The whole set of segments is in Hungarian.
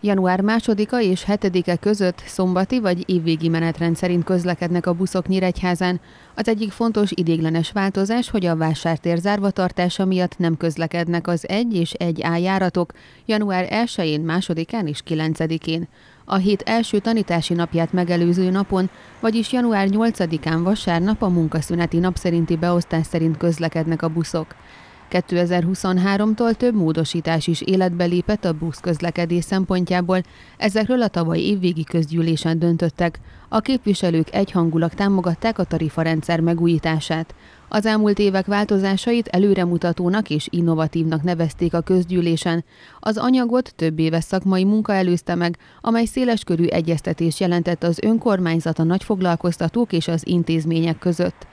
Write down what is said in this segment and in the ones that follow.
Január 2-a és 7-e között szombati vagy évvégi menetrend szerint közlekednek a buszok Nyíregyházán. Az egyik fontos idéglenes változás, hogy a vásártér zárva tartása miatt nem közlekednek az 1 és 1A járatok január 1-én, 2-án és 9-én. A hét első tanítási napját megelőző napon, vagyis január 8-án vasárnap a munkaszüneti nap szerinti beosztás szerint közlekednek a buszok. 2023-tól több módosítás is életbe lépett a buszközlekedés szempontjából, ezekről a tavaly évvégi közgyűlésen döntöttek. A képviselők egyhangulag támogatták a tarifarendszer megújítását. Az elmúlt évek változásait előremutatónak és innovatívnak nevezték a közgyűlésen. Az anyagot több éves szakmai munka előzte meg, amely széleskörű egyeztetés jelentett az önkormányzat, a nagyfoglalkoztatók és az intézmények között.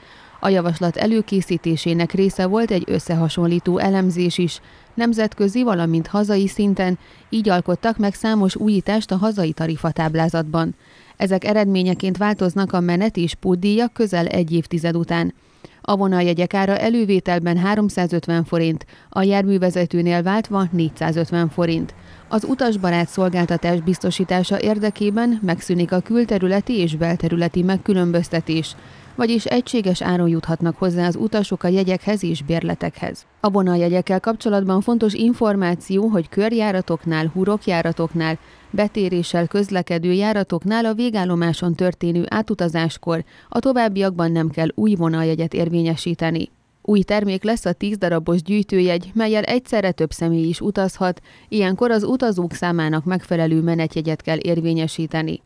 A javaslat előkészítésének része volt egy összehasonlító elemzés is, nemzetközi, valamint hazai szinten, így alkottak meg számos újítást a hazai tarifatáblázatban. Ezek eredményeként változnak a menet és pótdíjak közel egy évtized után. A vonaljegyek ára elővételben 350 forint, a járművezetőnél váltva 450 forint. Az utasbarát szolgáltatás biztosítása érdekében megszűnik a külterületi és belterületi megkülönböztetés, vagyis egységes áron juthatnak hozzá az utasok a jegyekhez és bérletekhez. A vonaljegyekkel kapcsolatban fontos információ, hogy körjáratoknál, hurokjáratoknál, betéréssel közlekedő járatoknál a végállomáson történő átutazáskor a továbbiakban nem kell új vonaljegyet érvényesíteni. Új termék lesz a 10 darabos gyűjtőjegy, melyel egyszerre több személy is utazhat, ilyenkor az utazók számának megfelelő menetjegyet kell érvényesíteni.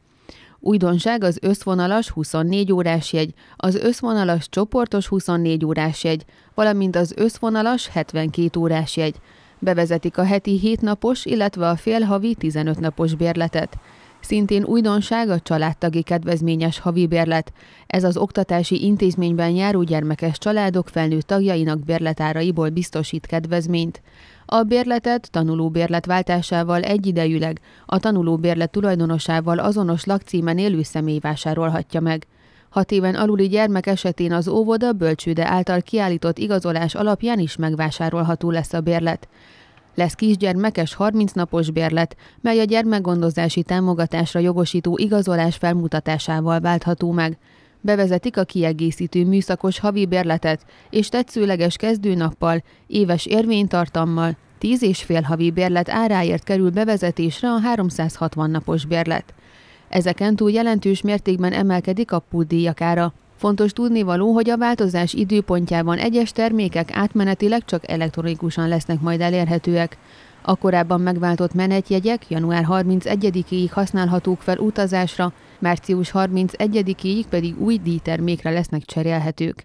Újdonság az összvonalas 24 órás jegy, az összvonalas csoportos 24 órás jegy, valamint az összvonalas 72 órás jegy. Bevezetik a heti 7 napos, illetve a félhavi 15 napos bérletet. Szintén újdonság a családtagi kedvezményes havi bérlet. Ez az oktatási intézményben járó gyermekes családok felnőtt tagjainak bérletáraiból biztosít kedvezményt. A bérletet tanulóbérlet váltásával egyidejűleg a tanulóbérlet tulajdonosával azonos lakcímen élő személy vásárolhatja meg. Hat éven aluli gyermek esetén az óvoda bölcsőde által kiállított igazolás alapján is megvásárolható lesz a bérlet. Lesz kisgyermekes 30 napos bérlet, mely a gyermekgondozási támogatásra jogosító igazolás felmutatásával váltható meg. Bevezetik a kiegészítő műszakos havi bérletet, és tetszőleges kezdőnappal, éves érvénytartammal, 10 és fél havi bérlet áráért kerül bevezetésre a 360 napos bérlet. Ezeken túl jelentős mértékben emelkedik a puddíjak ára. Fontos tudnivaló, hogy a változás időpontjában egyes termékek átmenetileg csak elektronikusan lesznek majd elérhetőek. A korábban megváltott menetjegyek január 31-ig használhatók fel utazásra, március 31-ig pedig új díjtermékre lesznek cserélhetők.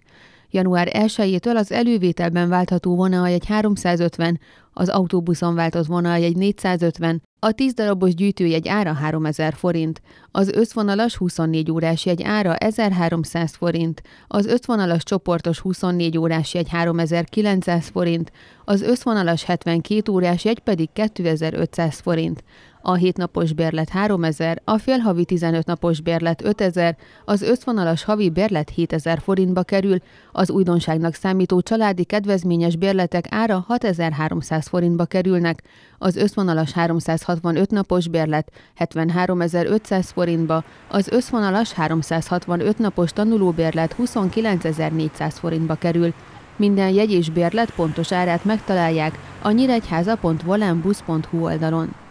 Január 1-től az elővételben váltható vonal egy 350, az autóbuszon váltott vonal egy 450, a 10 darabos gyűjtőjegy ára 3000 forint, az összvonalas 24 órás jegy ára 1300 forint, az összvonalas csoportos 24 órás jegy 3900 forint, az összvonalas 72 órás jegy pedig 2500 forint. A 7 napos bérlet 3000, a félhavi 15 napos bérlet 5000, az összvonalas havi bérlet 7000 forintba kerül, az újdonságnak számító családi kedvezményes bérletek ára 6300 forintba kerülnek, az összvonalas 365 napos bérlet 73500 forintba, az összvonalas 365 napos tanulóbérlet 29400 forintba kerül. Minden jegy és bérlet pontos árát megtalálják a nyíregyháza.volenbusz.hu oldalon.